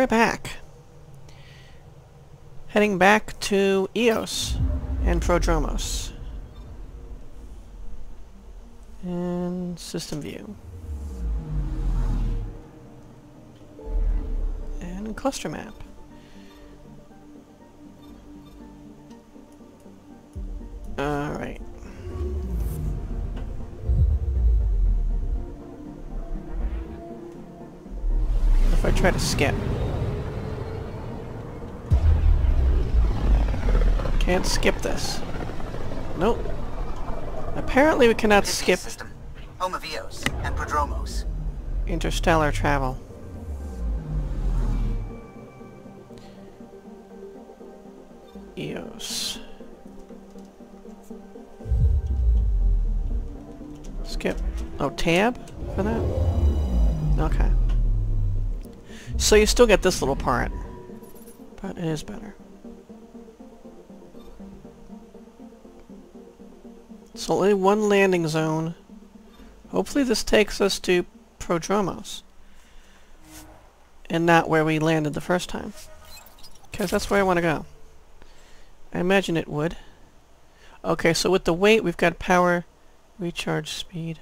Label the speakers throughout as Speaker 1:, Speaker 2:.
Speaker 1: we're back. Heading back to Eos and Prodromos. And system view. And cluster map. Alright. If I try to skip. Can't skip this. Nope. Apparently we cannot skip
Speaker 2: System, home of Eos and Prodromos.
Speaker 1: interstellar travel. EOS. Skip. Oh, tab for that? Okay. So you still get this little part. But it is better. Only one landing zone. Hopefully this takes us to Prodromos. And not where we landed the first time. Because that's where I want to go. I imagine it would. Okay, so with the weight, we've got power, recharge speed.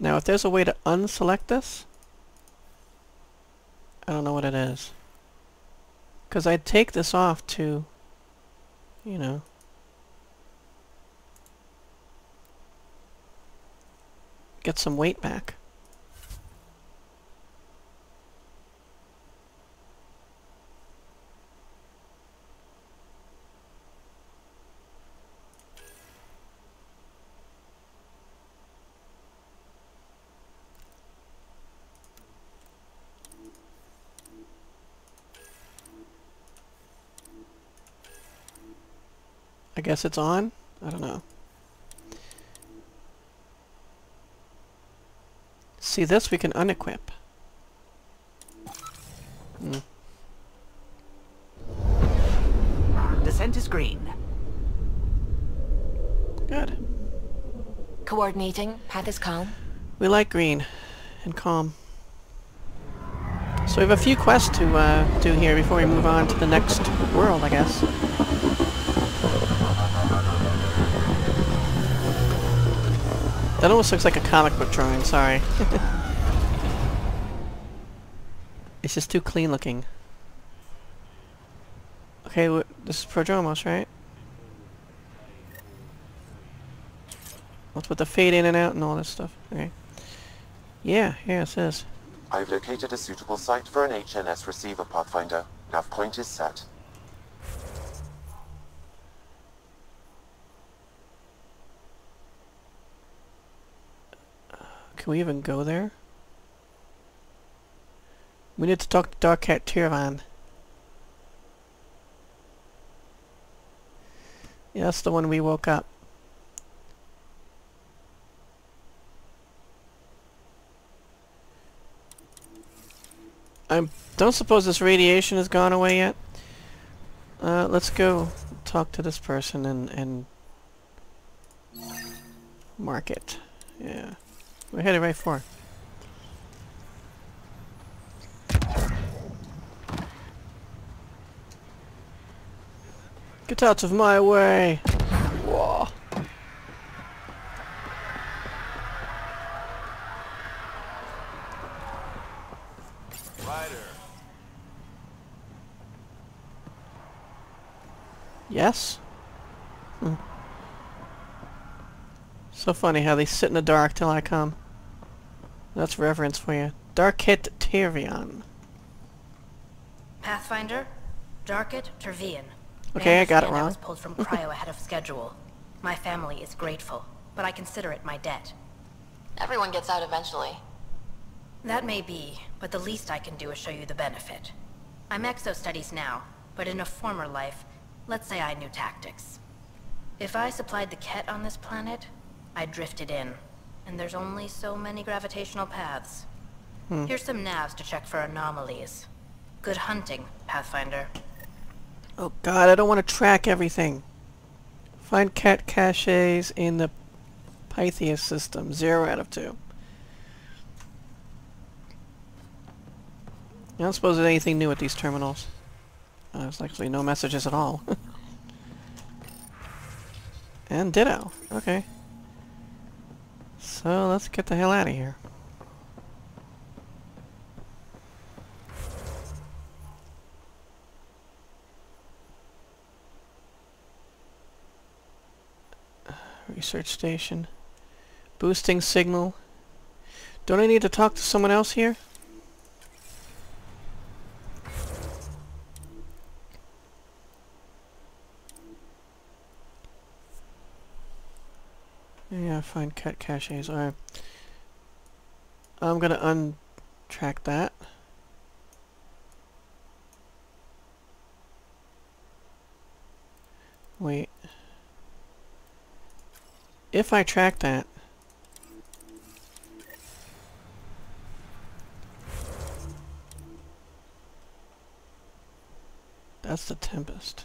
Speaker 1: Now, if there's a way to unselect this, I don't know what it is. Because I'd take this off to, you know, get some weight back. Guess it's on? I don't know. See this we can unequip. Hmm.
Speaker 2: Descent is green.
Speaker 1: Good.
Speaker 3: Coordinating. Path is calm.
Speaker 1: We like green and calm. So we have a few quests to uh, do here before we move on to the next world, I guess. That almost looks like a comic book drawing, sorry. it's just too clean looking. Okay, this is Prodromos, right? What's with the fade in and out and all this stuff? Okay. Yeah, yeah, it says.
Speaker 4: I've located a suitable site for an HNS receiver, Pathfinder. Nav point is set.
Speaker 1: Can we even go there? We need to talk to Dark Cat Tiravan. Yeah, that's the one we woke up. I don't suppose this radiation has gone away yet. Uh, let's go talk to this person and, and mark it. Yeah. We're headed right for. Get out of my way! Whoa. Yes? Hmm. So funny how they sit in the dark till I come. That's reverence for you. Darkit Tyrion.
Speaker 5: Pathfinder, Darket Tervian.
Speaker 1: Okay, I got it
Speaker 5: understand
Speaker 1: wrong.
Speaker 5: I was pulled from cryo ahead of schedule. My family is grateful, but I consider it my debt.
Speaker 3: Everyone gets out eventually.
Speaker 5: That may be, but the least I can do is show you the benefit. I'm exo-studies now, but in a former life, let's say I knew tactics. If I supplied the Kett on this planet, I drifted in, and there's only so many gravitational paths. Here's some navs to check for anomalies. Good hunting, Pathfinder.
Speaker 1: Oh god, I don't want to track everything. Find Kett caches in the Pytheas system. Zero out of two. I don't suppose there's anything new at these terminals. Uh, there's actually no messages at all. and ditto. Okay. So let's get the hell out of here. Research station. Boosting signal. Don't I need to talk to someone else here? Yeah, find Kett caches. Alright. I'm gonna untrack that. Wait. If I track that... That's the Tempest.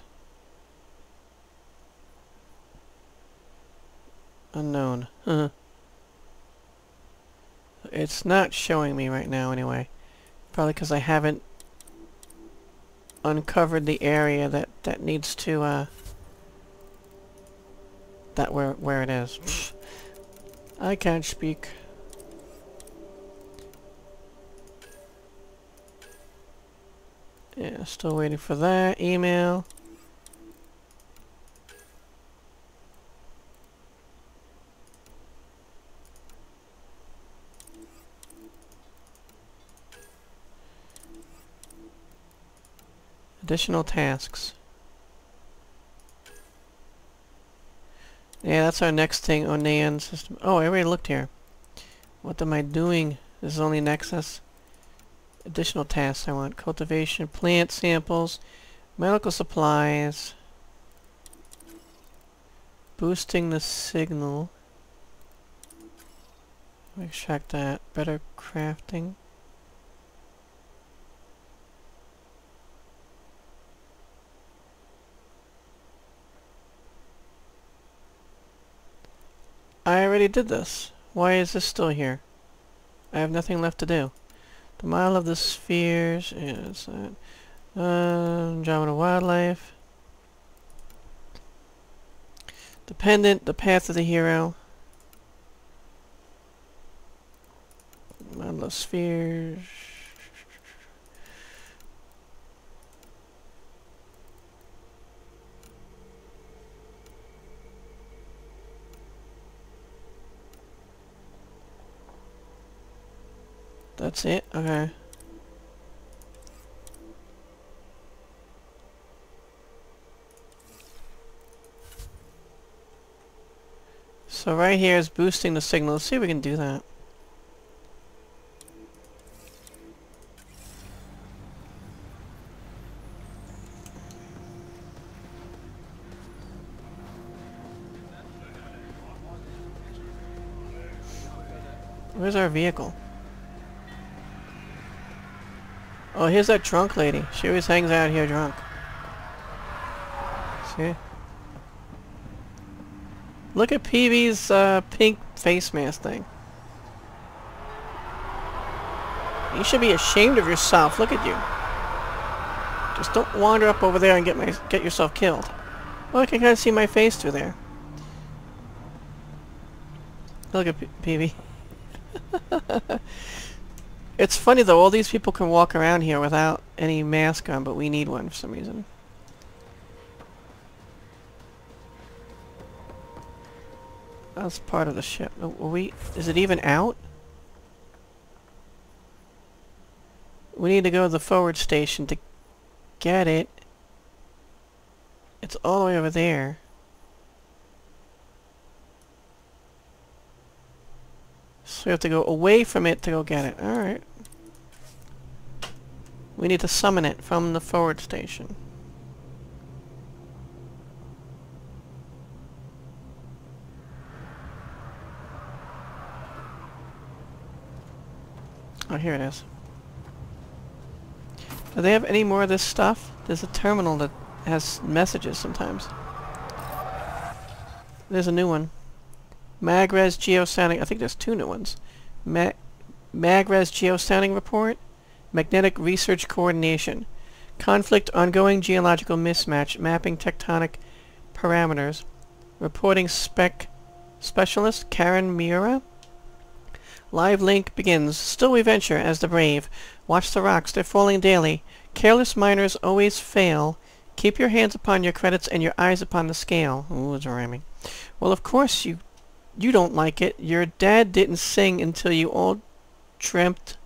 Speaker 1: Unknown. It's not showing me right now anyway. Probably because I haven't uncovered the area that, that needs to, uh... That where, where it is. I can't speak. Yeah, still waiting for that email. Additional tasks. Yeah, that's our next thing, Onaon system. Oh, I already looked here. What am I doing? This is only Nexus. Additional tasks I want. Cultivation, plant samples, medical supplies, boosting the signal. Extract that. Better crafting. Already did this. Why is this still here? I have nothing left to do. The mile of the spheres is uh, uh, Andromeda wildlife. Dependent, the path of the hero. Of spheres. That's it? Okay. So right here is boosting the signal. Let's see if we can do that. Where's our vehicle? Oh, here's that drunk lady. She always hangs out here drunk. See? Look at Peebee's uh, pink face mask thing. You should be ashamed of yourself. Look at you. Just don't wander up over there and get my get yourself killed. Oh, I can kind of see my face through there. Look at P Peevee. It's funny though, all these people can walk around here without any mask on, but we need one for some reason. That's part of the ship. Oh, are we... Is it even out? We need to go to the forward station to get it. It's all the way over there. So we have to go away from it to go get it. Alright. We need to summon it from the forward station. Oh, here it is. Do they have any more of this stuff? There's a terminal that has messages sometimes. There's a new one. Magres Geosounding... I think there's two new ones. Ma Magres Geosounding Report. Magnetic Research Coordination. Conflict Ongoing Geological Mismatch. Mapping Tectonic Parameters. Reporting Spec... Specialist Karen Miura. Live link begins. Still we venture as the brave. Watch the rocks, they're falling daily. Careless miners always fail. Keep your hands upon your credits and your eyes upon the scale. Ooh, it's rhyming. Well, of course you you don't like it. Your dad didn't sing until you all dreamt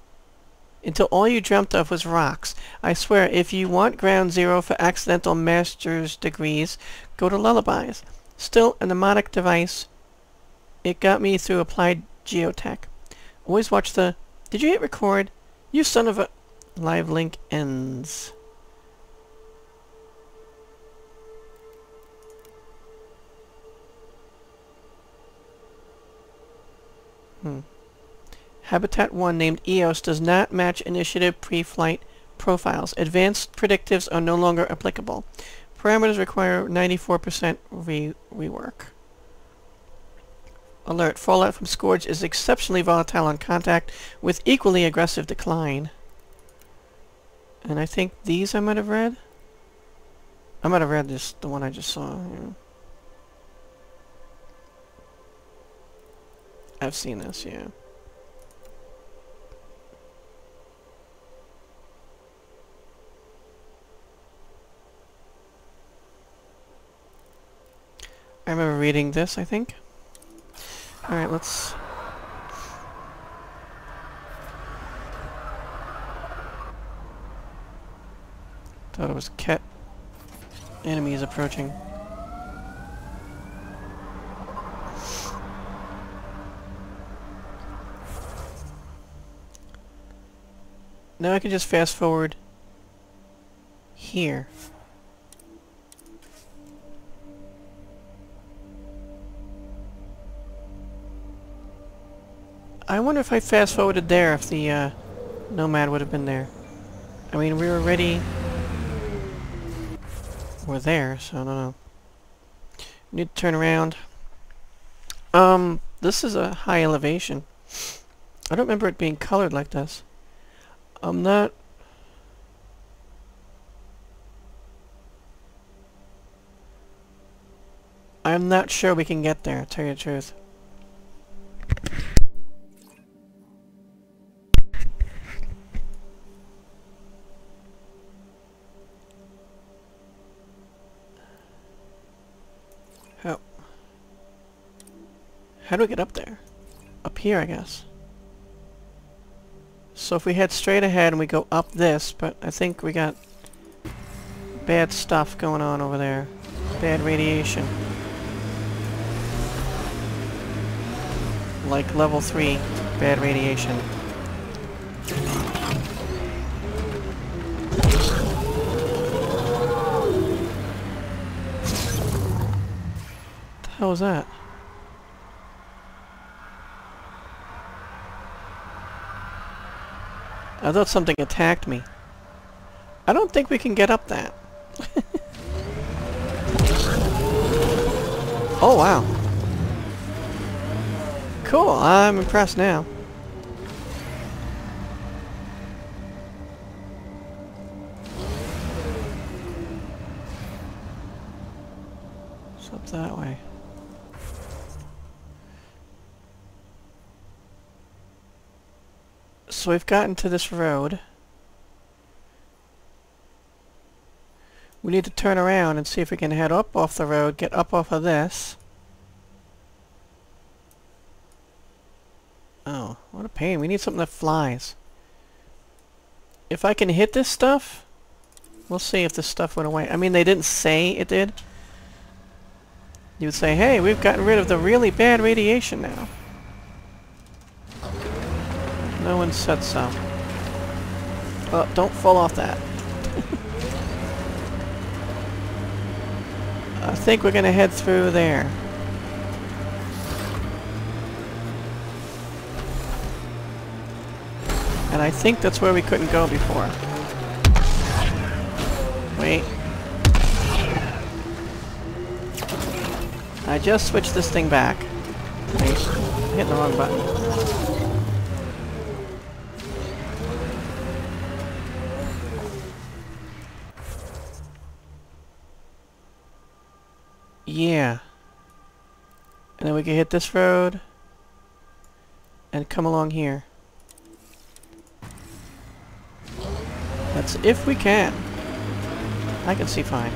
Speaker 1: until all you dreamt of was rocks. I swear, if you want ground zero for accidental master's degrees, go to lullabies. Still a mnemonic device. It got me through applied geotech. Always watch the... Did you hit record? You son of a... Live link ends. Hmm. Habitat 1 named EOS does not match initiative pre-flight profiles. Advanced predictives are no longer applicable. Parameters require 94% re rework. Alert. Fallout from Scourge is exceptionally volatile on contact with equally aggressive decline. And I think these I might have read. I might have read this, the one I just saw. I've seen this, yeah. I remember reading this, I think. Alright, let's... Thought it was Kett enemies approaching. Now I can just fast forward here. I wonder if I fast forwarded there if the uh, Nomad would have been there. I mean, we were already... We're there, so I don't know. Need to turn around. Um, this is a high elevation. I don't remember it being colored like this. I'm not... I'm not sure we can get there, tell you the truth. How? How do we get up there? Up here, I guess. So if we head straight ahead and we go up this, but I think we got bad stuff going on over there. Bad radiation. Like level 3 bad radiation. Hell was that? I thought something attacked me. I don't think we can get up that. oh, wow. Cool, I'm impressed now. So we've gotten to this road. We need to turn around and see if we can head up off the road, get up off of this. Oh, what a pain. We need something that flies. If I can hit this stuff, we'll see if this stuff went away. I mean, they didn't say it did. You would say, hey, we've gotten rid of the really bad radiation now. No one said so. Oh, don't fall off that. I think we're gonna head through there. And I think that's where we couldn't go before. Wait. I just switched this thing back. Wait, hitting the wrong button. Hit this road and come along here. That's if we can. I can see fine.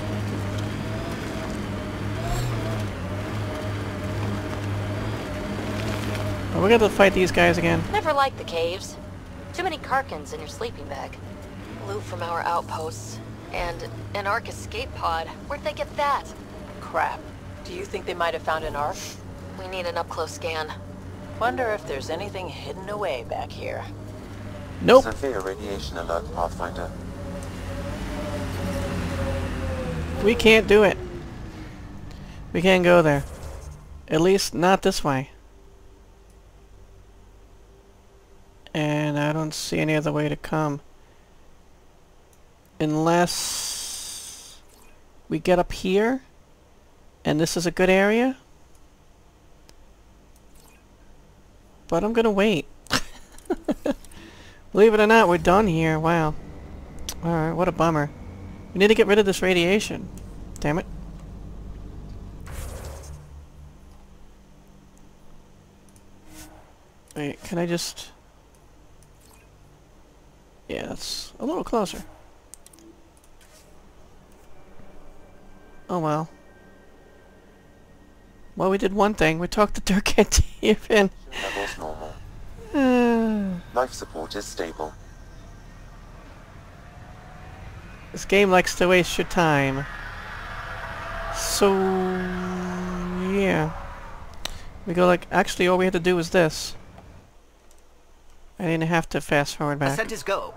Speaker 1: Are we gonna fight these guys again?
Speaker 3: Never liked the caves. Too many kaerkyns in your sleeping bag. Loot from our outposts. And an Ark escape pod. Where'd they get that?
Speaker 6: Crap. Do you think they might have found an Ark?
Speaker 3: We need an up-close scan.
Speaker 6: Wonder if there's anything hidden away back here.
Speaker 1: Nope.
Speaker 4: Severe radiation alert, Pathfinder.
Speaker 1: We can't do it. We can't go there. At least not this way. And I don't see any other way to come. Unless we get up here and this is a good area. But I'm gonna wait. Believe it or not, we're done here. Wow. Alright, what a bummer. We need to get rid of this radiation. Damn it. Wait, can I just... Yeah, that's a little closer. Oh well. Well, we did one thing. We talked to Dirk and even.
Speaker 4: Levels normal.
Speaker 1: Uh,
Speaker 4: Life support is stable.
Speaker 1: this game likes to waste your time. So... Yeah. We go like... Actually, all we had to do was this. I didn't have to fast forward back.
Speaker 2: Ascent is go.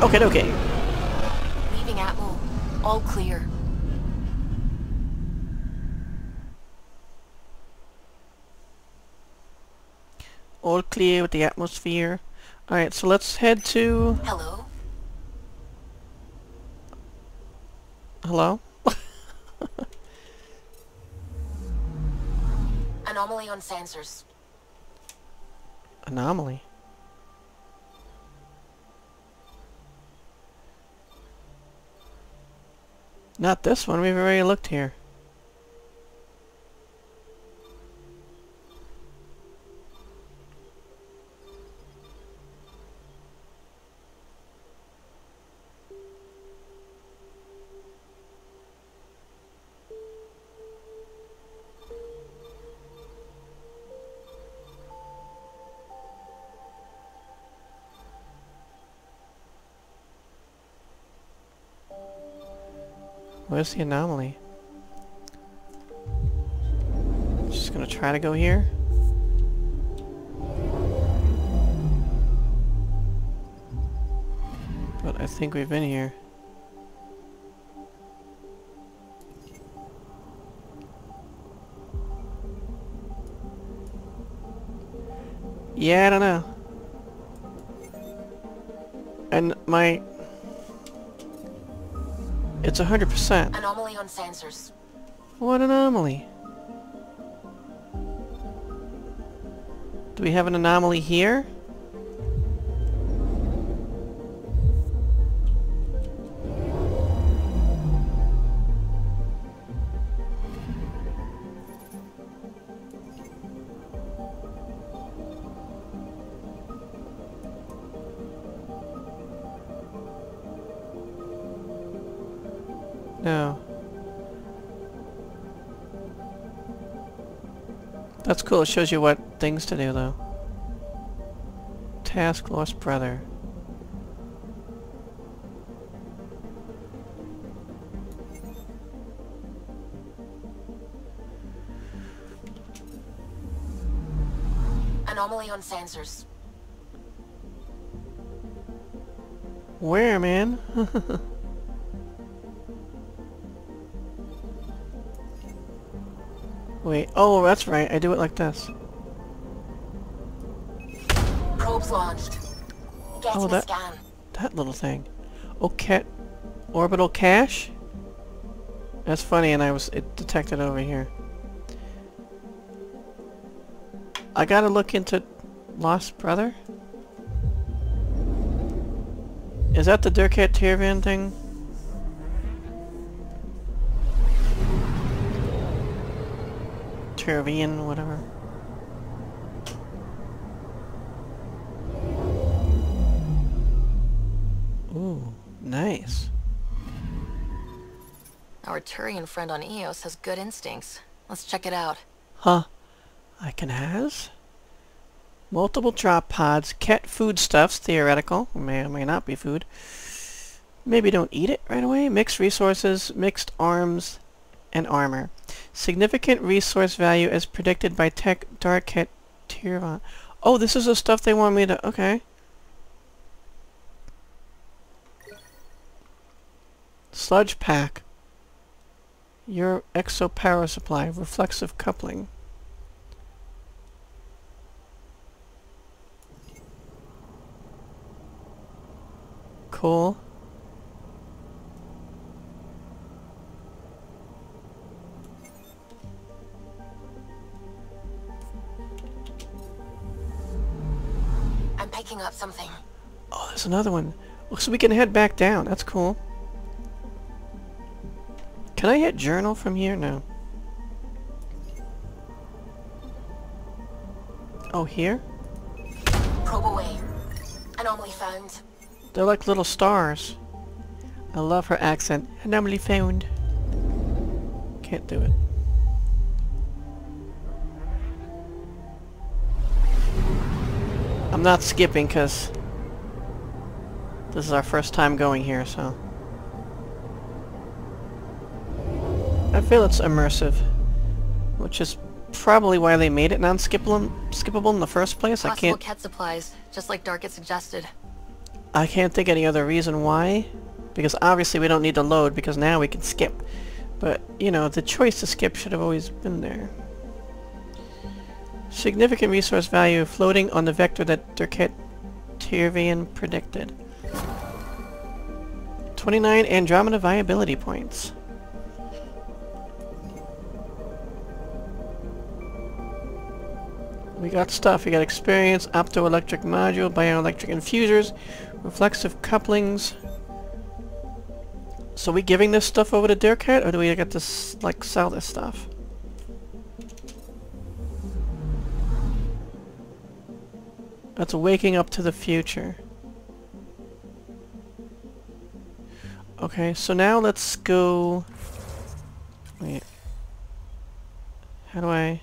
Speaker 1: Okay, okay.
Speaker 3: Leaving Atmo. All clear.
Speaker 1: All clear with the atmosphere. Alright, so let's head to...
Speaker 3: Hello?
Speaker 1: Hello?
Speaker 3: Anomaly on sensors.
Speaker 1: Anomaly. Not this one, we've already looked here. Where's the anomaly? Just gonna try to go here. But I think we've been here. Yeah, I don't know. And my... It's a hundred percent.
Speaker 3: Anomaly on sensors.
Speaker 1: What anomaly? Do we have an anomaly here? Cool. It shows you what things to do, though. Task Lost Brother.
Speaker 3: Anomaly on sensors.
Speaker 1: Where, man? Wait. Oh, that's right. I do it like this.
Speaker 3: Probes launched. Getting
Speaker 1: Oh, that-
Speaker 3: scan.
Speaker 1: That little thing. Okay. Orbital cache? That's funny, and I was it detected over here. I gotta look into Lost Brother? Is that the Durkat Tiravan thing? Tiravian, whatever. Ooh, nice.
Speaker 3: Our Turian friend on Eos has good instincts. Let's check it out.
Speaker 1: Huh. I can has? Multiple drop pods, Kett foodstuffs, theoretical, may or may not be food. Maybe don't eat it right away. Mixed resources, mixed arms, and armor. Significant resource value as predicted by Tech Dark Cat Tirvan. Oh, this is the stuff they want me to... Okay. Sludge pack. Your exo power supply. Reflexive coupling. Cool.
Speaker 3: Picking up something.
Speaker 1: Oh, there's another one. Oh, so we can head back down. That's cool. Can I hit journal from here? No. Oh, here?
Speaker 3: Probe away. Anomaly found.
Speaker 1: They're like little stars. I love her accent. Anomaly found. Can't do it. Not skipping because this is our first time going here, so... I feel it's immersive, which is probably why they made it non-skippable skippable in the first place. I can't
Speaker 3: Kett supplies, just like Dark had suggested.
Speaker 1: I can't think any other reason why. Because obviously we don't need to load because now we can skip. But, you know, the choice to skip should have always been there. Significant resource value floating on the vector that Durket Tirvian predicted. 29 Andromeda viability points. We got stuff. We got experience, optoelectric module, bioelectric infusers, reflexive couplings. So we giving this stuff over to Deercat, or do we get to like sell this stuff? That's waking up to the future. Okay, so now let's go... Wait. How do I...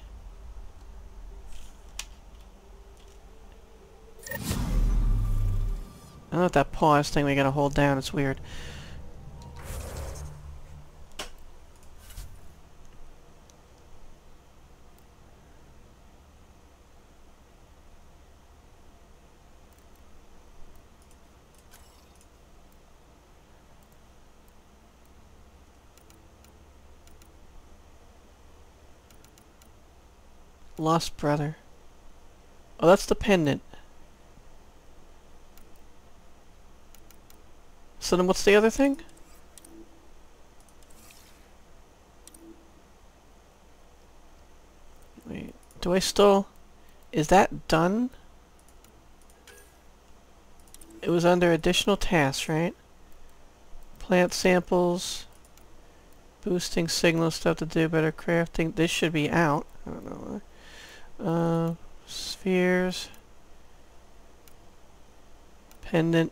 Speaker 1: I don't know if that pause thing we gotta hold down, it's weird. Lost brother. Oh, that's the pendant. So then what's the other thing? Wait, do I still... Is that done? It was under additional tasks, right? Plant samples, boosting signal stuff to do better crafting. This should be out. I don't know. Uh, spheres, pendant,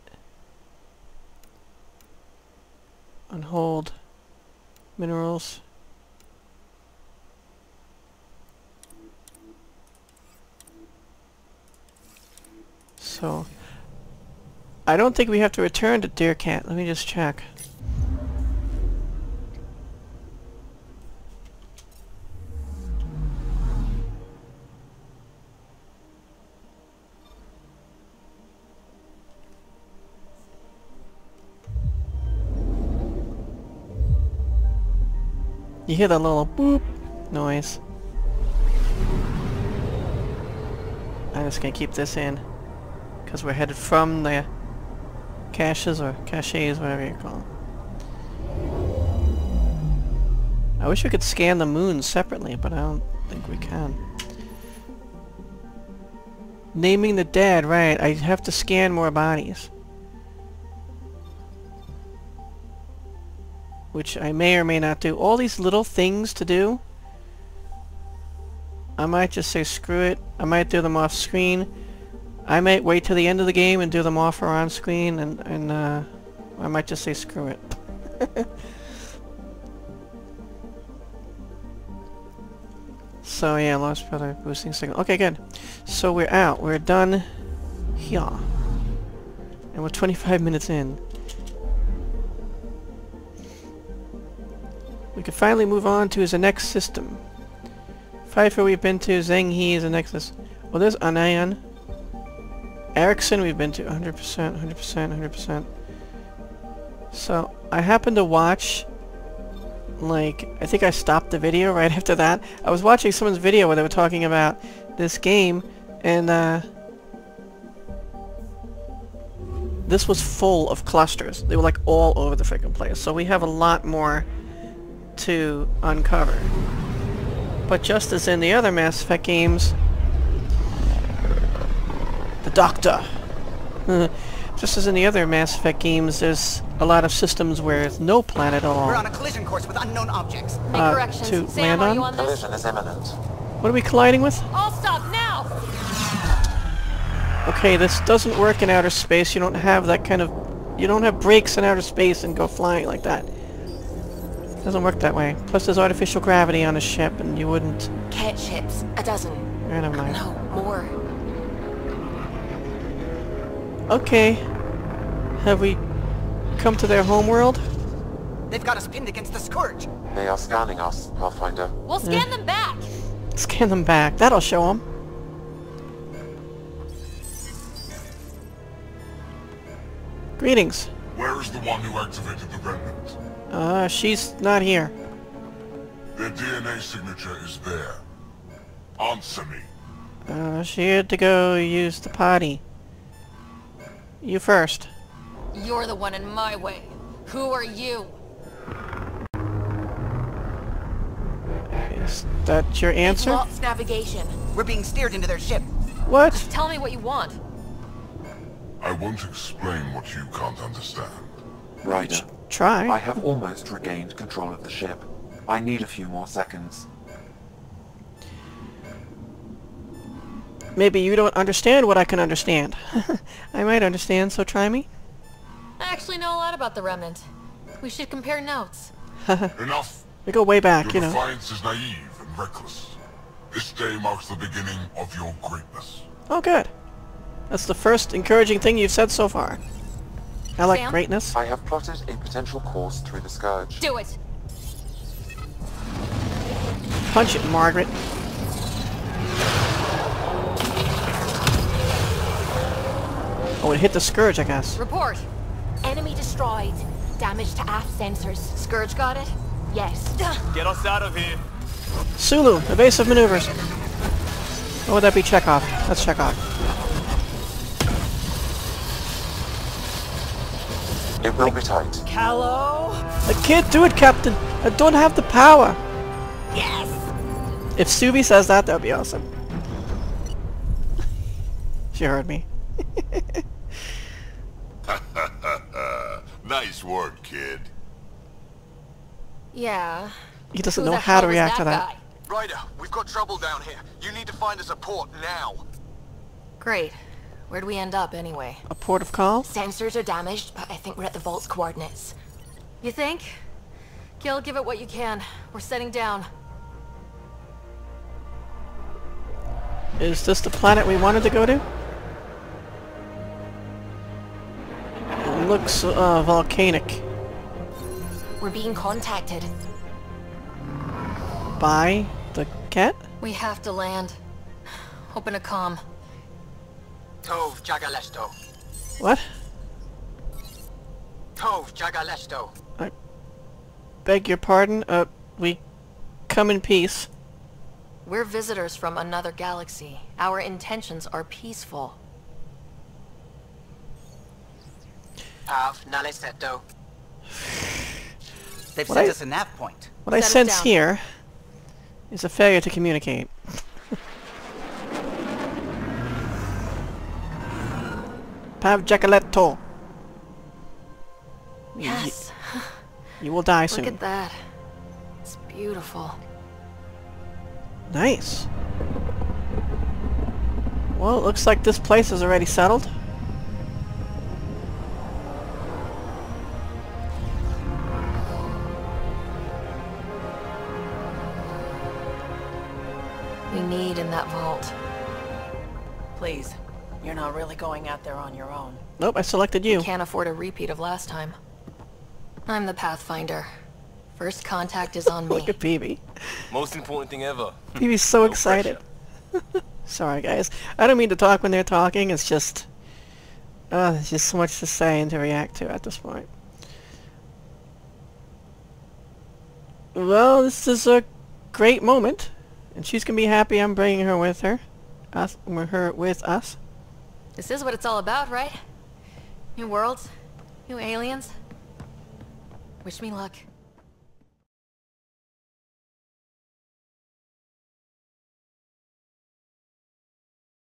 Speaker 1: on hold, minerals. So, I don't think we have to return to Deer Cat. Let me just check. You hear that little boop noise. I'm just gonna keep this in. Because we're headed from the caches or caches, whatever you call them. I wish we could scan the moon separately, but I don't think we can. Naming the dead, right. I have to scan more bodies. Which I may or may not do. All these little things to do. I might just say screw it. I might do them off screen. I might wait till the end of the game and do them off or on screen and, and uh, I might just say screw it. so yeah, lost brother boosting signal. Okay, good. So we're out. We're done here. And we're 25 minutes in. We can finally move on to the next system. Pfeiffer we've been to, Zheng He is the next list. Well, there's Onaon. Ericsson we've been to 100%, 100%, 100%. So, I happened to watch, like, I think I stopped the video right after that. I was watching someone's video where they were talking about this game, and, uh, this was full of clusters. They were, like, all over the freaking place. So we have a lot more to uncover. But just as in the other Mass Effect games, the Doctor. just as in the other Mass Effect games, there's a lot of systems where there's no planet at all.
Speaker 2: We're on a collision course with unknown objects.
Speaker 3: Make
Speaker 1: Uh,
Speaker 3: corrections.
Speaker 1: to
Speaker 3: Sam,
Speaker 1: land
Speaker 3: are
Speaker 1: on?
Speaker 3: you on?
Speaker 4: Collision is imminent.
Speaker 1: What are we colliding with?
Speaker 3: All stop now!
Speaker 1: Okay, this doesn't work in outer space. You don't have that kind of... You don't have brakes in outer space and go flying like that. Doesn't work that way. Plus there's artificial gravity on a ship and you wouldn't...
Speaker 3: Kett ships. A dozen.
Speaker 1: Eh, never mind.
Speaker 3: No, more.
Speaker 1: Okay. Have we come to their homeworld?
Speaker 2: They've got us pinned against the Scourge.
Speaker 4: They are scanning us, Pathfinder.
Speaker 3: We'll scan them back!
Speaker 1: Scan them back. That'll show them. Greetings.
Speaker 7: Where is the one who activated the remnant?
Speaker 1: Uh, she's not here.
Speaker 7: Their DNA signature is there. Answer me.
Speaker 1: Uh, she had to go use the potty. You first.
Speaker 3: You're the one in my way. Who are you?
Speaker 1: Is that your answer?
Speaker 3: Lost navigation.
Speaker 2: We're being steered into their ship.
Speaker 1: What?
Speaker 3: Just Tell me what you want.
Speaker 7: I won't explain what you can't understand.
Speaker 4: Ryder, I have almost regained control of the ship. I need a few more seconds.
Speaker 1: Maybe you don't understand what I can understand. I might understand, so try me.
Speaker 3: I actually know a lot about the Remnant. We should compare notes.
Speaker 7: Enough.
Speaker 1: We go way back, you
Speaker 7: Your
Speaker 1: know.
Speaker 7: defiance is naive and reckless. This day marks the beginning of your greatness.
Speaker 1: Oh, good. That's the first encouraging thing you've said so far. I like
Speaker 3: Sam?
Speaker 1: greatness.
Speaker 4: I have plotted a potential course through the Scourge.
Speaker 3: Do it!
Speaker 1: Punch it, Margaret. Oh, it hit the Scourge, I guess.
Speaker 3: Report!
Speaker 8: Enemy destroyed. Damage to aft sensors.
Speaker 3: Scourge got it?
Speaker 8: Yes.
Speaker 9: Get us out of here.
Speaker 1: Sulu, evasive maneuvers. What would that be? Chekhov. That's Chekhov.
Speaker 4: It will be tight.
Speaker 9: Hello?
Speaker 1: I can't do it, Captain. I don't have the power.
Speaker 2: Yes!
Speaker 1: If Suvi says that, that would be awesome. she heard me.
Speaker 7: Nice work, kid.
Speaker 3: Yeah.
Speaker 1: He doesn't
Speaker 3: Who
Speaker 1: know how to
Speaker 3: was
Speaker 1: react to
Speaker 3: that
Speaker 1: that.
Speaker 3: guy?
Speaker 9: Ryder, we've got trouble down here. You need to find us a port now.
Speaker 3: Great. Where'd we end up, anyway?
Speaker 1: A port of call?
Speaker 8: Sensors are damaged, but I think we're at the vault's coordinates.
Speaker 3: You think? Gil, give it what you can. We're setting down.
Speaker 1: Is this the planet we wanted to go to? It looks uh, volcanic.
Speaker 8: We're being contacted.
Speaker 1: By the Kett?
Speaker 3: We have to land. Open a comm.
Speaker 2: Tov Jagalesto.
Speaker 1: What?
Speaker 2: Tov Jagalesto.
Speaker 1: I Beg your pardon? Uh, we come in peace.
Speaker 3: We're visitors from another galaxy. Our intentions are peaceful.
Speaker 2: Av Naleseto. They've
Speaker 1: What
Speaker 2: sent
Speaker 1: I-
Speaker 2: us a nav point.
Speaker 1: What I
Speaker 8: Set it
Speaker 1: sense
Speaker 8: down.
Speaker 1: here is a failure to communicate. Pav Jacaletto.
Speaker 3: Yes.
Speaker 1: You will die
Speaker 3: Look
Speaker 1: soon.
Speaker 3: Look at that. It's beautiful.
Speaker 1: Nice. Well, it looks like this place is already settled.
Speaker 3: We need in that vault.
Speaker 6: Please, you're not really going out there on your own.
Speaker 1: Nope, I selected you.
Speaker 3: Can't afford a repeat of last time. I'm the Pathfinder. First contact is on me.
Speaker 1: Look at Peebee.
Speaker 9: Most important thing ever.
Speaker 1: Peebee's so excited. Sorry, guys. I don't mean to talk when they're talking. It's just... Uh, there's just so much to say and to react to at this point. Well, this is a great moment. And she's going to be happy I'm bringing her with her. Us, with her with us.
Speaker 3: This is what it's all about, right? New worlds? New aliens? Wish me luck.